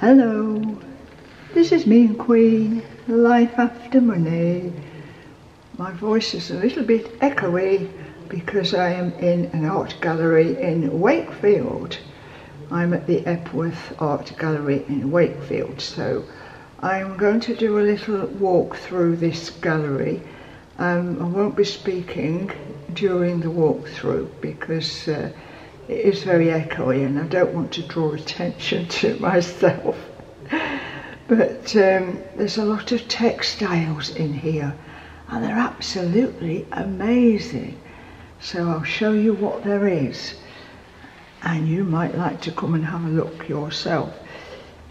Hello, this is Meanqueen, Life After Money. My voice is a little bit echoey because I am in an art gallery in Wakefield. I'm at the Hepworth Art Gallery in Wakefield, so I'm going to do a little walk through this gallery. Um, I won't be speaking during the walkthrough because uh, it is very echoey and I don't want to draw attention to myself. But um, there's a lot of textiles in here and they're absolutely amazing. So I'll show you what there is and you might like to come and have a look yourself.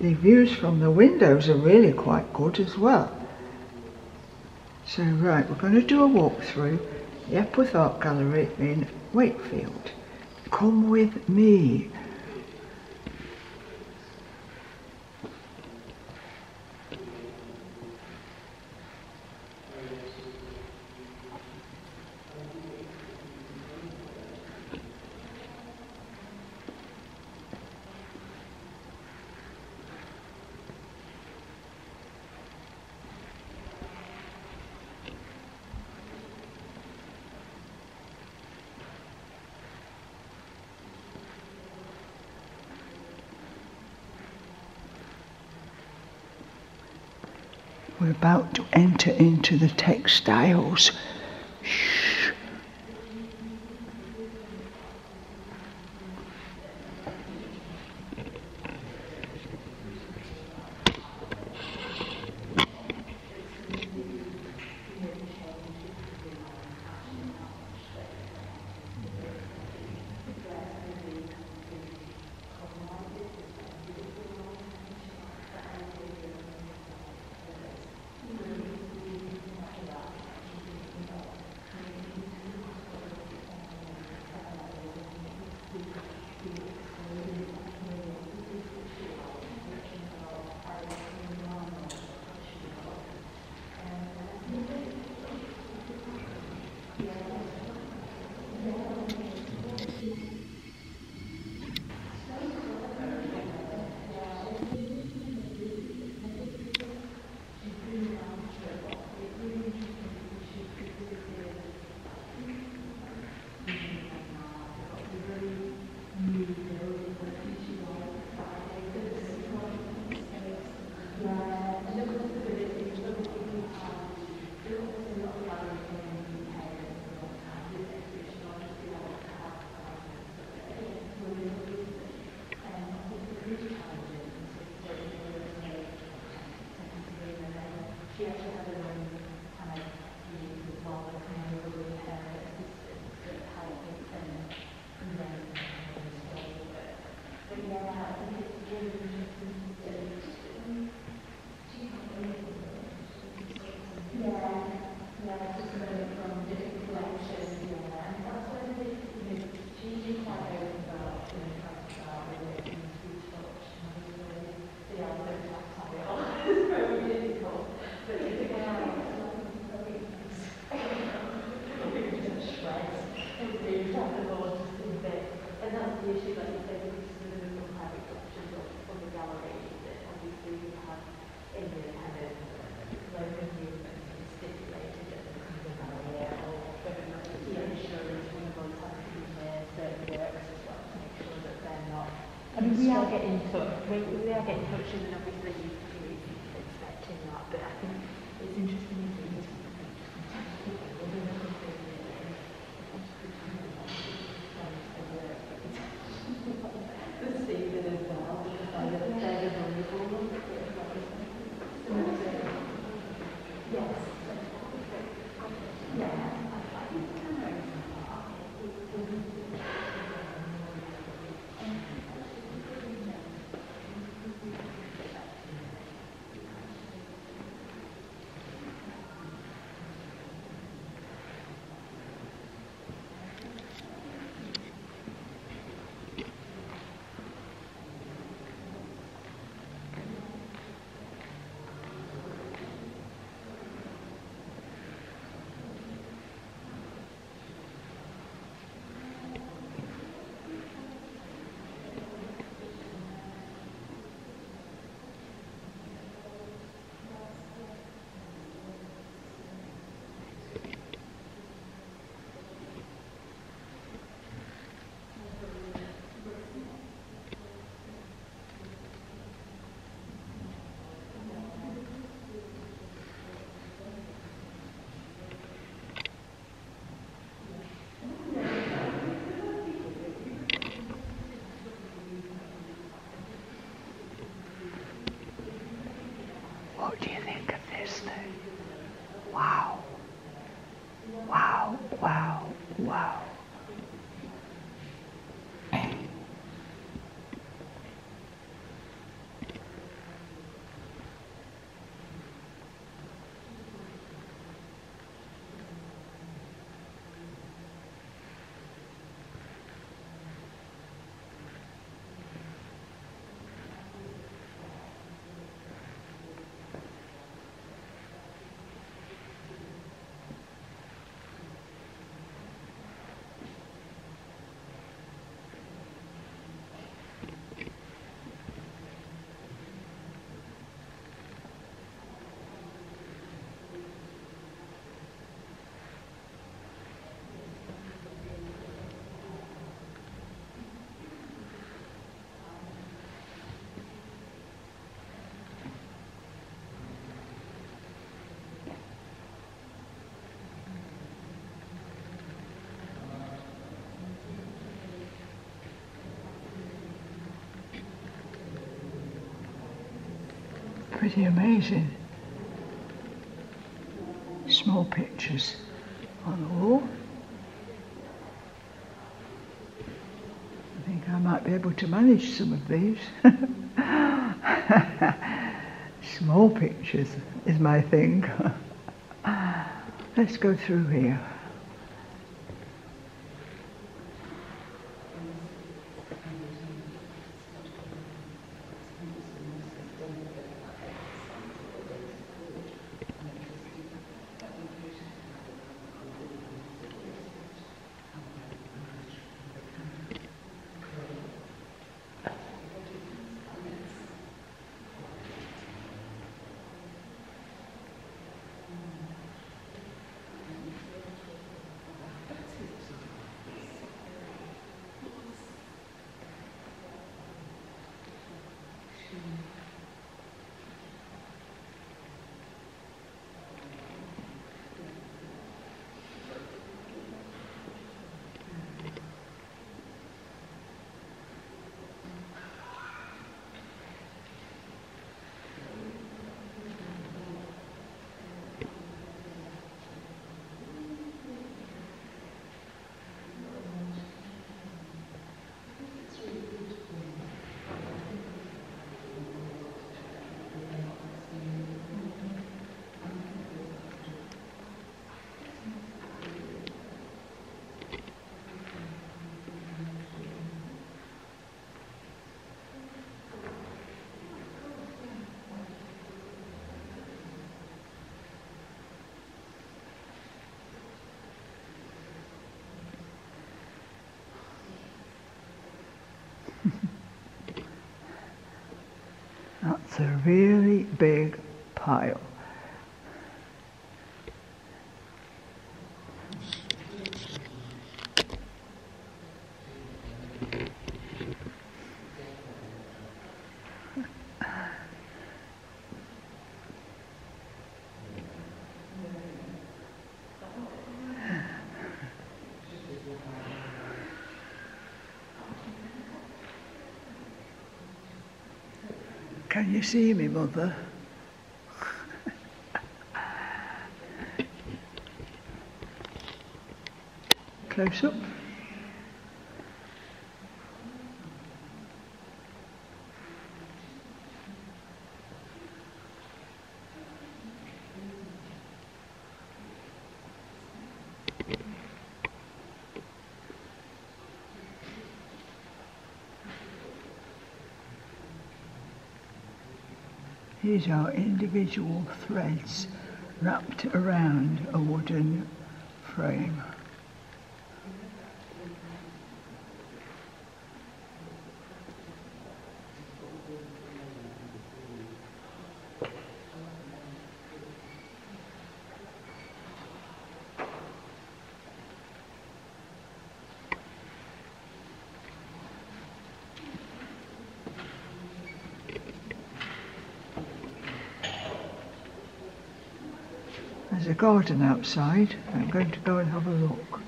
The views from the windows are really quite good as well. So right, we're going to do a walk through the Hepworth Art Gallery in Wakefield. Come with me. We're about to enter into the textiles. I mean, we are getting touch, we, we are getting and obviously Wow. Wow, wow, wow. Pretty amazing. Small pictures on the wall. I think I might be able to manage some of these. Small pictures is my thing. Let's go through here. That's a really big pile. Can you see me, Mother? Close up. These are individual threads wrapped around a wooden frame. There's a garden outside. I'm going to go and have a look.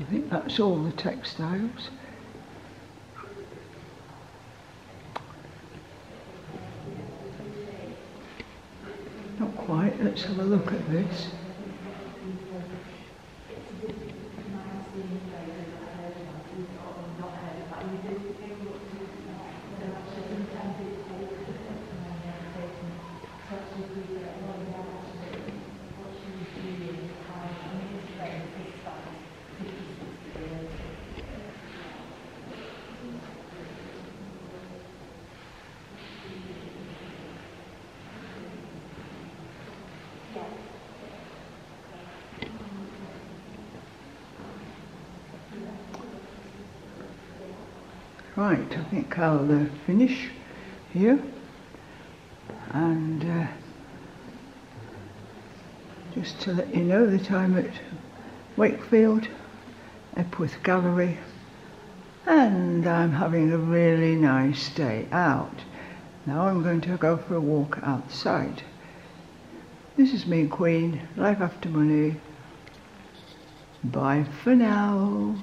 I think that's all the textiles. Not quite, let's have a look at this. Right, I think I'll uh, finish here and uh, just to let you know that I'm at Wakefield Hepworth Gallery and I'm having a really nice day out. Now I'm going to go for a walk outside. This is me, Queen, Life After Money. Bye for now.